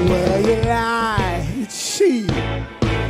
away.